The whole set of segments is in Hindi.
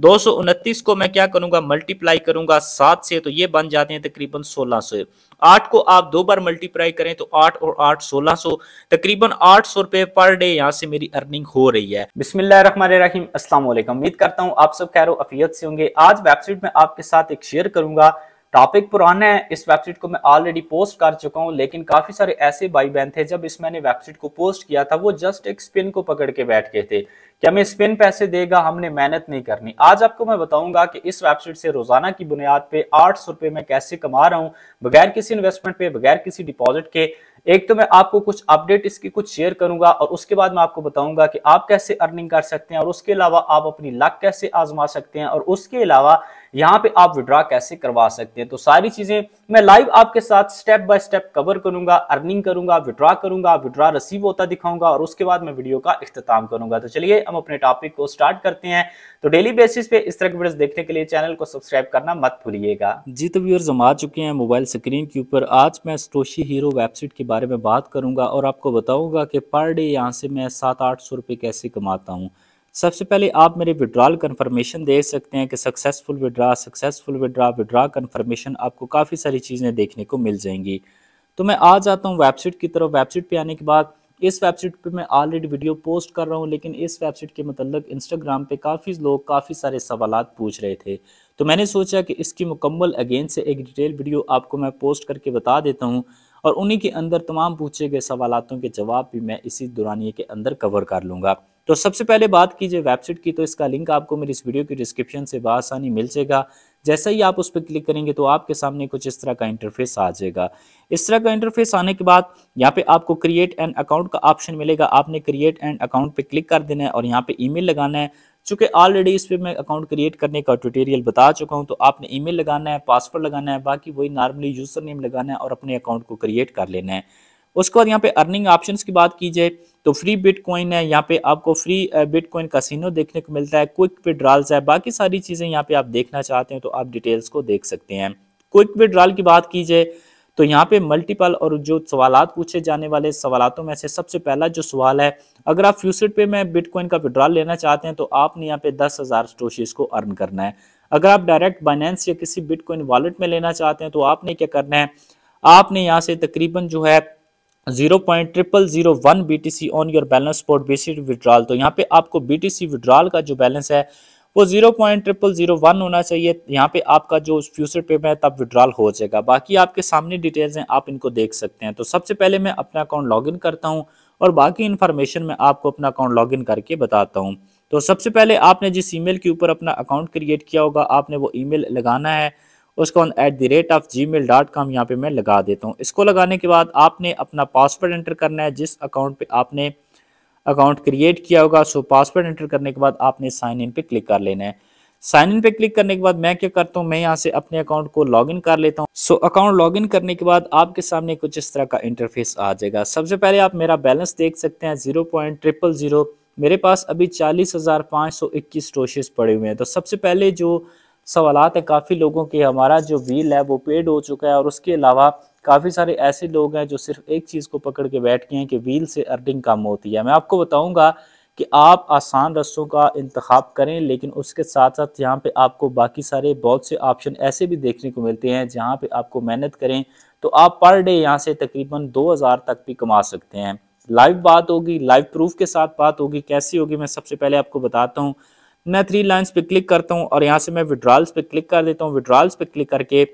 दो सौ उनतीस को मैं क्या करूँगा? मल्टीप्लाई करूँगा सात से तो ये बन जाते हैं तकरीबन सोलह सौ। आठ को आप दो बार मल्टीप्लाई करें तो आठ और आठ सोलह सौ। तकरीबन आठ सौ रुपए पर डे यहाँ से मेरी अर्निंग हो रही है। बिस्मिल्लाम उम्मीद करता हूँ आप सब खैर अफियत से होंगे। आज वेबसाइट में आपके साथ एक शेयर करूँगा। टॉपिक पुराना है इस वेबसाइट को मैं ऑलरेडी पोस्ट कर चुका हूँ, लेकिन काफ़ी सारे ऐसे भाई बहन थे जब इस मैंने वेबसाइट को पोस्ट किया था, वो जस्ट एक स्पिन को पकड़ के बैठ गए थे। कि हमें स्पिन पैसे देगा, हमने मेहनत नहीं करनी। आज आपको मैं बताऊँगा कि इस वेबसाइट से रोज़ाना की बुनियाद पे आठ सौ रुपए मैं कैसे कमा रहा हूँ, बगैर किसी इन्वेस्टमेंट पे, बगैर किसी डिपॉजिट के। एक तो मैं आपको कुछ अपडेट इसकी कुछ शेयर करूँगा, और उसके बाद मैं आपको बताऊँगा कि आप कैसे अर्निंग कर सकते हैं, और उसके अलावा आप अपनी लक कैसे आजमा सकते हैं, और उसके अलावा यहाँ पे आप विड्रॉ कैसे करवा सकते हैं? तो सारी चीज़ें मैं लाइव आपके साथ स्टेप बाय स्टेप कवर करूँगा अर्निंग करूँगा विड्रा करूँगा विड्रॉ रिसीव होता दिखाऊँगा और उसके बाद मैं वीडियो का अख्ताम करूँगा। तो चलिए हम अपने टॉपिक को स्टार्ट करते हैं। तो डेली बेसिस पे इस तरह के वीडियो देखने के लिए चैनल को सब्सक्राइब करना मत भूलिएगा। जी तो व्यूअर्स हम आ चुके हैं मोबाइल स्क्रीन के ऊपर। आज मैं स्टोशी हीरो वेबसाइट के बारे में बात करूँगा और आपको बताऊँगा कि पर डे यहाँ से मैं सात आठ सौ रुपये कैसे कमाता हूँ। सबसे पहले आप मेरे विड्रॉल कन्फर्मेशन देख सकते हैं कि successful withdraw successful withdraw withdraw confirmation आपको काफ़ी सारी चीज़ें देखने को मिल जाएँगी। तो मैं आ जाता हूँ वेबसाइट की तरफ़। वेबसाइट पे आने के बाद इस वेबसाइट पे मैं ऑलरेडी वीडियो पोस्ट कर रहा हूँ, लेकिन इस वेबसाइट के मतलब इंस्टाग्राम पे काफ़ी लोग काफ़ी सारे सवाल पूछ रहे थे। तो मैंने सोचा कि इसकी मुकम्मल अगेन से एक डिटेल वीडियो आपको मैं पोस्ट करके बता देता हूँ और उन्हीं के अंदर तमाम पूछे गए सवालों के जवाब भी मैं इसी दौरानिए के अंदर कवर कर लूँगा। तो सबसे पहले बात कीजिए वेबसाइट की तो इसका लिंक आपको मेरी इस वीडियो की डिस्क्रिप्शन से बसानी मिल जाएगा। जैसा ही आप उस पर क्लिक करेंगे तो आपके सामने कुछ इस तरह का इंटरफेस आ जाएगा। इस तरह का इंटरफेस आने के बाद यहाँ पे आपको क्रिएट एंड अकाउंट का ऑप्शन मिलेगा। आपने क्रिएट एंड अकाउंट पे क्लिक कर देना है और यहाँ पे ईमेल लगाना है। चूँकि ऑलरेडी इस पर मैं अकाउंट क्रिएट करने का ट्यूटोरियल बता चुका हूँ तो आपने ईमेल लगाना है पासवर्ड लगाना है, बाकी वही नॉर्मली यूज़र नेम लगाना है और अपने अकाउंट को क्रिएट कर लेना है। उसके बाद यहाँ पे अर्निंग ऑप्शन की बात की जाए तो फ्री बिटकॉइन है, यहाँ पे आपको फ्री बिटकॉइन कासिनो देखने को मिलता है क्विक विड्रॉल्स है, बाकी सारी चीज़ें यहाँ पे आप देखना चाहते हैं तो आप डिटेल्स को देख सकते हैं। क्विक विड्रॉल की बात की जाए तो यहाँ पे मल्टीपल और जो सवाल पूछे जाने वाले सवालों में से सबसे पहला जो सवाल है, अगर आप फ्यूचर पे में बिटकॉइन का विड्रॉल लेना चाहते हैं तो आपने यहाँ पे दस हज़ार स्टोशीज को अर्न करना है। अगर आप डायरेक्ट बाइनेंस या किसी बिटकॉइन वॉलेट में लेना चाहते हैं तो आपने क्या करना है, आपने यहाँ से तकरीबन जो है zero point triple zero one B T C on your balance spot based withdrawal तो यहाँ पे आपको बी टी सी विड्रॉल का जो बैलेंस है, वो zero point triple zero one होना चाहिए। यहाँ पे आपका जो फ्यूचर पे है, तब विड्रॉल हो जाएगा। बाकी आपके सामने डिटेल्स हैं, आप इनको देख सकते हैं। तो सबसे पहले मैं अपना अकाउंट लॉगिन करता हूँ और बाकी इन्फॉर्मेशन मैं आपको अपना अकाउंट लॉगिन करके बताता हूँ। तो सबसे पहले आपने जिस ईमेल के ऊपर अपना अकाउंट क्रिएट किया होगा, आपने वो ईमेल लगाना है। उसको at the rate of gmail dot com यहाँ पर मैं लगा देता हूँ। इसको लगाने के बाद आपने अपना पासवर्ड एंटर करना है। जिस अकाउंट पे आपने अकाउंट क्रिएट किया होगा सो पासवर्ड एंटर करने के बाद आपने साइन इन पे क्लिक कर लेना है। साइन इन पे क्लिक करने के बाद मैं क्या करता हूँ? मैं यहाँ से अपने अकाउंट को लॉगिन कर लेता हूँ। सो अकाउंट लॉगिन करने के बाद आपके सामने कुछ इस तरह का इंटरफेस आ जाएगा। सबसे पहले आप मेरा बैलेंस देख सकते हैं। ज़ीरो पॉइंट ट्रिपल ज़ीरो मेरे पास अभी चालीस हज़ार पाँच सौ इक्कीस टोशेस पड़े हुए हैं। तो सबसे पहले जो सवाल हैं। काफ़ी लोगों के हमारा जो व्हील है, वो पेड हो चुका है और उसके अलावा काफ़ी सारे ऐसे लोग हैं जो सिर्फ़ एक चीज़ को पकड़ के बैठ गए हैं कि व्हील से अर्निंग कम होती है। मैं आपको बताऊँगा कि आप आसान रस्तों का इंतखब करें, लेकिन उसके साथ साथ यहाँ पे आपको बाकी सारे बहुत से ऑप्शन ऐसे भी देखने को मिलते हैं जहाँ पे आपको मेहनत करें तो आप पर डे यहाँ से तकरीबन 2000 तक भी कमा सकते हैं। लाइव बात होगी लाइव प्रूफ के साथ बात होगी, कैसी होगी, मैं सबसे पहले आपको बताता हूँ। मैं थ्री लाइन्स पे क्लिक करता हूँ और यहाँ से मैं विड्रॉल्स पे क्लिक कर देता हूँ। विड्रॉल्स पे क्लिक करके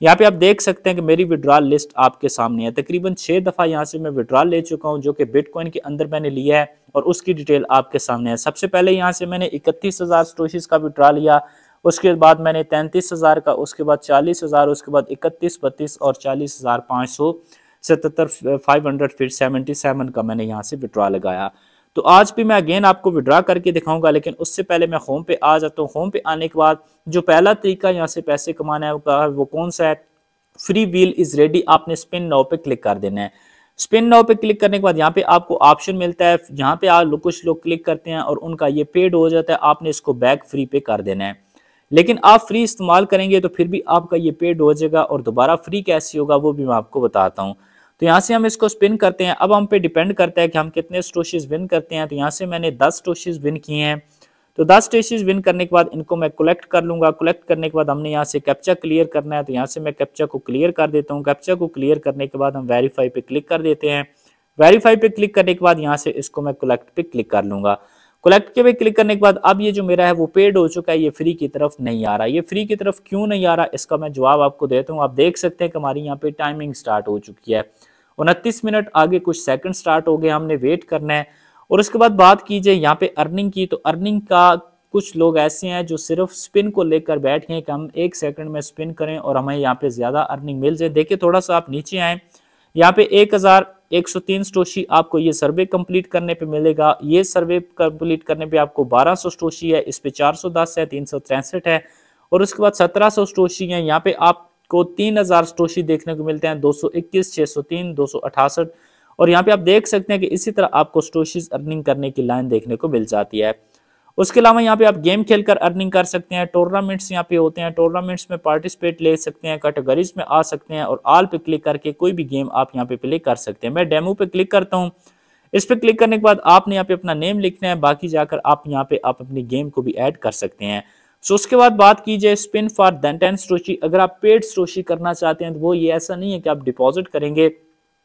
यहाँ पे आप देख सकते हैं कि मेरी विड्रॉल लिस्ट आपके सामने है। तकरीबन छः दफ़ा यहाँ से मैं विड्रॉल ले चुका हूँ, जो कि बिटकॉइन के अंदर मैंने लिया है और उसकी डिटेल आपके सामने है। सबसे पहले यहाँ से मैंने इकतीस हज़ार स्टोशीज का विड्रा लिया, उसके बाद मैंने तैंतीस हज़ार का, उसके बाद चालीस हज़ार, उसके बाद इकतीस बत्तीस और चालीस हज़ार पाँच सौ सतहत्तर फाइव हंड्रेड फिर सेवेंटी सेवन का मैंने यहाँ से विड्रा लगाया। तो आज भी मैं अगेन आपको विड्रा करके दिखाऊँगा, लेकिन उससे पहले मैं होम पे आ जाता हूँ। होम पे आने के बाद जो पहला तरीका यहाँ से पैसे कमाना है, वो कौन सा है? फ्री व्हील इज़ रेडी आपने स्पिन नाउ पे क्लिक कर देना है। स्पिन नाउ पे क्लिक करने के बाद यहाँ पे आपको ऑप्शन मिलता है, यहाँ पे आप कुछ लोग क्लिक करते हैं और उनका ये पेड हो जाता है, आपने इसको बैक फ्री पे कर देना है। लेकिन आप फ्री इस्तेमाल करेंगे तो फिर भी आपका ये पेड हो जाएगा और दोबारा फ्री कैसे होगा, वो भी मैं आपको बताता हूँ। तो यहाँ से हम इसको स्पिन करते हैं। अब हम पे डिपेंड करता है कि हम कितने स्टोशीज विन करते हैं। तो यहाँ से मैंने दस स्टोशीज विन किए हैं। तो दस स्टेशेज विन करने के बाद इनको मैं कलेक्ट कर लूँगा। कलेक्ट करने के बाद हमने यहाँ से कैप्चा क्लियर करना है। तो यहाँ से मैं कैप्चा को क्लियर कर देता हूँ। कैप्चा को क्लियर करने के बाद हम वेरीफाई पे क्लिक कर देते हैं। वेरीफाई पे क्लिक करने के बाद यहाँ से इसको मैं कलेक्ट पे क्लिक कर लूँगा। कलेक्ट के पे क्लिक करने के बाद अब ये जो मेरा है, वो पेड हो चुका है, ये फ्री की तरफ़ नहीं आ रहा ये फ्री की तरफ़ क्यों नहीं आ रहा इसका मैं जवाब आपको देता हूँ। आप देख सकते हैं कि हमारी यहाँ पे टाइमिंग स्टार्ट हो चुकी है। उनतीस मिनट आगे कुछ सेकंड स्टार्ट हो गए, हमने वेट करना है। और उसके बाद बात कीजिए यहाँ पे अर्निंग की तो अर्निंग का कुछ लोग ऐसे हैं जो सिर्फ़ स्पिन को लेकर बैठ गए कि हम एक सेकंड में स्पिन करें और हमें यहाँ पे ज़्यादा अर्निंग मिल जाए। देखिए थोड़ा सा आप नीचे आए। यहाँ पे एक हज़ार एक सौ तीन स्टोशी आपको ये सर्वे कंप्लीट करने पे मिलेगा। ये सर्वे कंप्लीट करने पे आपको 1200 स्टोशी है, इस पे 410 है, तीन है और उसके बाद 1700 स्टोशी है। यहाँ पे आपको 3000 स्टोशी देखने को मिलते हैं 221 603 268 और यहाँ पे आप देख सकते हैं कि इसी तरह आपको स्टोशीज अर्निंग करने की लाइन देखने को मिल जाती है। उसके अलावा यहाँ पे आप गेम खेलकर अर्निंग कर सकते हैं, टूर्नामेंट्स यहाँ पे होते हैं, टूर्नामेंट्स में पार्टिसिपेट ले सकते हैं, कैटेगरीज में आ सकते हैं और आल पे क्लिक करके कोई भी गेम आप यहाँ पे प्ले कर सकते हैं। मैं डेमो पे क्लिक करता हूँ। इस पे क्लिक करने के बाद आपने यहाँ पे अपना नेम लिखना है, बाकी जाकर आप यहाँ पे आप अपनी गेम को भी ऐड कर सकते हैं। सो उसके बाद बात कीजिए स्पिन फॉर टेन स्टोशी अगर आप पेड स्टोशी करना चाहते हैं तो वो ये ऐसा नहीं है कि आप डिपॉजिट करेंगे,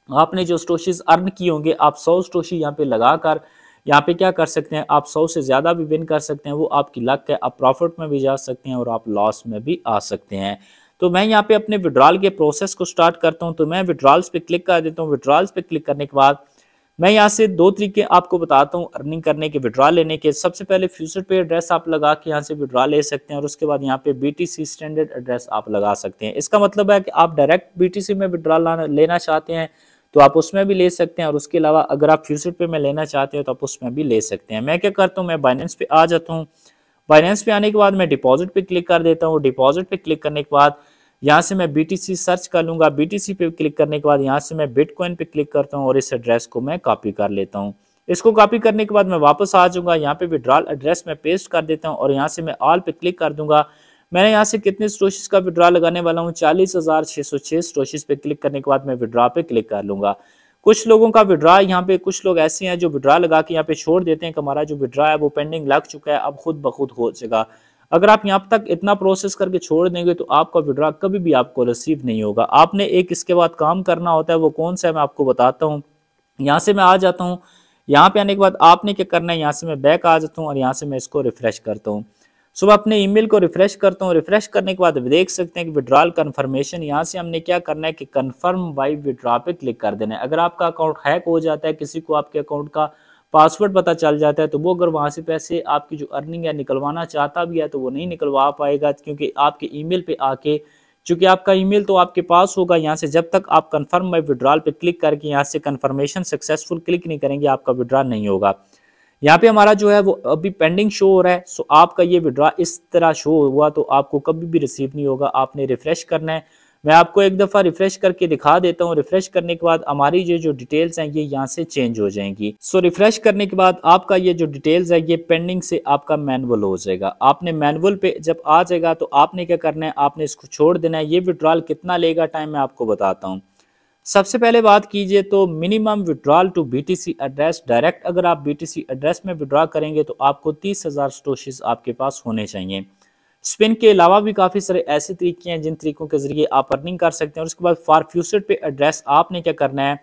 आपने जो स्टोशीज अर्न की होंगे, आप सौ स्टोशी यहाँ पे लगाकर यहाँ पे क्या कर सकते हैं, आप सौ से ज़्यादा भी विन कर सकते हैं, वो आपकी लक है, आप प्रॉफिट में भी जा सकते हैं और आप लॉस में भी आ सकते हैं। तो मैं यहाँ पे अपने विड्रॉल के प्रोसेस को स्टार्ट करता हूँ तो मैं विड्रॉल्स पे क्लिक कर देता हूँ। विड्रॉल्स पे क्लिक करने के बाद मैं यहाँ से दो तरीके आपको बताता हूँ अर्निंग करने के विड्रॉल लेने के। सबसे पहले फ्यूचर पे एड्रेस आप लगा के यहाँ से विड्रॉ ले सकते हैं और उसके बाद यहाँ पे बीटीसी स्टैंडर्ड एड्रेस आप लगा सकते हैं। इसका मतलब है कि आप डायरेक्ट बीटीसी में विड्रॉल लेना चाहते हैं तो आप उसमें भी ले सकते हैं और उसके अलावा अगर आप फ्यूचर पे में लेना चाहते हो तो आप उसमें भी ले सकते हैं। मैं क्या करता हूँ, मैं बाइनेंस पे आ जाता हूँ। बाइनेंस पे आने के बाद मैं डिपॉजिट पे क्लिक कर देता हूँ। डिपॉजिट पे क्लिक करने के बाद यहाँ से मैं बीटीसी सर्च कर लूँगा। बीटीसी पे क्लिक करने के बाद यहाँ से मैं बिटकॉइन पे क्लिक करता हूँ और इस एड्रेस को मैं कॉपी कर लेता हूँ। इसको कॉपी करने के बाद मैं वापस आ जाऊँगा। यहाँ पे विड्रॉल एड्रेस मैं पेस्ट कर देता हूँ और यहाँ से मैं ऑल पे क्लिक कर दूँगा। मैंने यहाँ से कितने स्टोशिस का विड्रॉ लगाने वाला हूँ? चालीस हज़ार छह सौ छह स्टोशिस पे क्लिक करने के बाद मैं विड्रॉ पे क्लिक कर लूँगा। कुछ लोगों का विड्रा यहाँ पे, कुछ लोग ऐसे हैं जो विड्रा लगा के यहाँ पे छोड़ देते हैं कि हमारा जो विड्रा है वो पेंडिंग लग चुका है, अब खुद ब खुद हो जाएगा। अगर आप यहाँ तक इतना प्रोसेस करके छोड़ देंगे तो आपका विड्रा कभी भी आपको रिसीव नहीं होगा। आपने एक इसके बाद काम करना होता है, वो कौन सा है मैं आपको बताता हूँ। यहाँ से मैं आ जाता हूँ। यहाँ पे आने के बाद आपने क्या करना है? यहाँ से मैं बैक आ जाता हूँ और यहाँ से मैं इसको रिफ्रेश करता हूँ। सो मैं अपने ईमेल को रिफ्रेश करता हूँ। रिफ्रेश करने के बाद देख सकते हैं कि विड्रॉल कन्फर्मेशन यहाँ से हमने क्या करना है कि कन्फर्म बाई विड्रॉ पे क्लिक कर देना है। अगर आपका अकाउंट हैक हो जाता है, किसी को आपके अकाउंट का पासवर्ड पता चल जाता है तो वो अगर वहाँ से पैसे आपकी जो अर्निंग है निकलवाना चाहता भी है तो वो नहीं निकलवा पाएगा, क्योंकि आपके ईमेल पे आके, चूँकि आपका ईमेल तो आपके पास होगा, यहाँ से जब तक आप कन्फर्म बाई विड्रॉल पे क्लिक करके यहाँ से कन्फर्मेशन सक्सेसफुल क्लिक नहीं करेंगे, आपका विड्रॉल नहीं होगा। यहाँ पे हमारा जो है वो अभी पेंडिंग शो हो रहा है सो आपका ये विड्रा इस तरह शो हुआ तो आपको कभी भी रिसीव नहीं होगा आपने रिफ्रेश करना है। मैं आपको एक दफ़ा रिफ्रेश करके दिखा देता हूँ रिफ्रेश करने के बाद हमारी ये जो डिटेल्स हैं ये यहाँ से चेंज हो जाएँगी। सो so, रिफ्रेश करने के बाद आपका ये जो डिटेल्स है ये पेंडिंग से आपका मैनुअल हो जाएगा। आपने मैनुअल पे जब आ जाएगा तो आपने क्या करना है आपने इसको छोड़ देना है। ये विड्रॉल कितना लेगा टाइम मैं आपको बताता हूँ। सबसे पहले बात कीजिए तो minimum withdrawal to BTC address direct अगर आप बीटीसी एड्रेस में विड्रॉ करेंगे तो आपको तीस हज़ार स्टोशेज आपके पास होने चाहिए। स्पिन के अलावा भी काफ़ी सारे ऐसे तरीके हैं जिन तरीकों के ज़रिए आप अर्निंग कर सकते हैं और उसके बाद फॉर फ्यूचर पे एड्रेस आपने क्या करना है?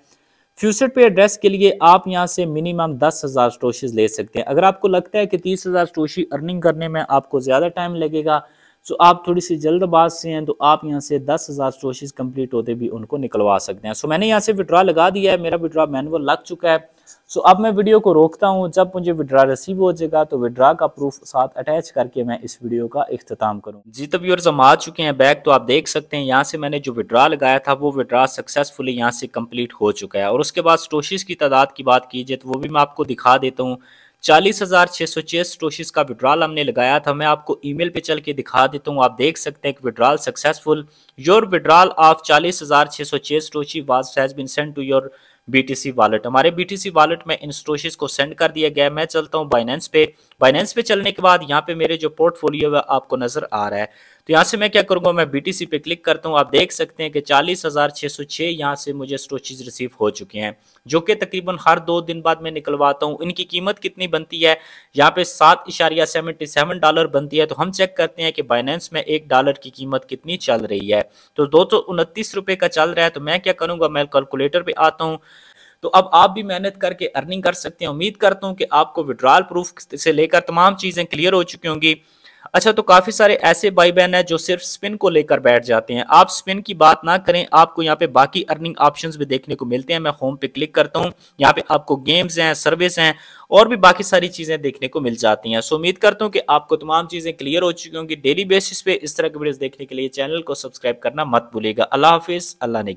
फ्यूचर पे एड्रेस के लिए आप यहाँ से मिनिमम दस हज़ार स्टोशेज ले सकते हैं। अगर आपको लगता है कि तीस हज़ार स्टोशी अर्निंग करने में आपको ज़्यादा टाइम लगेगा सो आप थोड़ी सी जल्दबाज से हैं तो आप यहाँ से दस हज़ार स्टोशेज कंप्लीट होते भी उनको निकलवा सकते हैं। सो मैंने यहाँ से विड्रा लगा दिया है, मेरा विड्रा मैनुअल लग चुका है। सो अब मैं वीडियो को रोकता हूँ, जब मुझे विड्रा रिसीव हो जाएगा तो विड्रा का प्रूफ साथ अटैच करके मैं इस वीडियो का अख्ताम करूँ। जी तो व्यूअर्स हम आ चुके हैं बैक तो आप देख सकते हैं, यहाँ से मैंने जो विड्रा लगाया था, वो विड्रा सक्सेसफुली यहाँ से कंप्लीट हो चुका है। और उसके बाद स्टोशीज की तादाद की बात कीजिए तो वो भी मैं आपको दिखा देता हूँ। चालीस हज़ार छह सौ चेस स्टोशिस का विड्रॉल हमने लगाया था। मैं आपको ईमेल पे चल के दिखा देता हूँ। आप देख सकते हैं कि withdrawal successful your withdrawal of चालीस हज़ार छह सौ chess satoshi was has been send to your BTC wallet हमारे बीटीसी वॉलेट में इन स्टोशिस को सेंड कर दिया गया मैं चलता हूँ बाइनेंस पे। बाइनेंस पे चलने के बाद यहाँ पे मेरे जो पोर्टफोलियो है आपको नज़र आ रहा है। तो यहाँ से मैं क्या करूँगा, मैं BTC पे क्लिक करता हूँ। आप देख सकते हैं कि चालीस हज़ार छः सौ छः यहाँ से मुझे स्टोचेज रिसीव हो चुके हैं, जो कि तकरीबन हर दो दिन बाद मैं निकलवाता हूँ। इनकी कीमत कितनी बनती है? यहाँ पे सात इशारिया सेवेंटी सेवन डॉलर बनती है। तो हम चेक करते हैं कि बाइनेंस में एक डॉलर की कीमत कितनी चल रही है। तो दो सौ उनतीस रुपये का चल रहा है। तो मैं क्या करूँगा, मैं कैलकुलेटर पे आता हूँ। तो अब आप भी मेहनत करके अर्निंग कर सकते हैं। उम्मीद करता हूँ कि आपको विड्रॉल प्रूफ से लेकर तमाम चीज़ें क्लियर हो चुकी होंगी। अच्छा तो काफ़ी सारे ऐसे भाई बहन है जो सिर्फ़ स्पिन को लेकर बैठ जाते हैं। आप स्पिन की बात ना करें, आपको यहाँ पे बाकी अर्निंग ऑप्शन भी देखने को मिलते हैं। मैं होम पे क्लिक करता हूँ, यहाँ पे आपको गेम्स हैं सर्विस हैं, और भी बाकी सारी चीज़ें देखने को मिल जाती हैं। सो उम्मीद करता हूँ कि आपको तमाम चीज़ें क्लियर हो चुकी होंगी डेली बेसिस पे। इस तरह के वीडियोस देखने के लिए चैनल को सब्सक्राइब करना मत भूलेगा अल्लाह हाफिज़, अल्लाह ने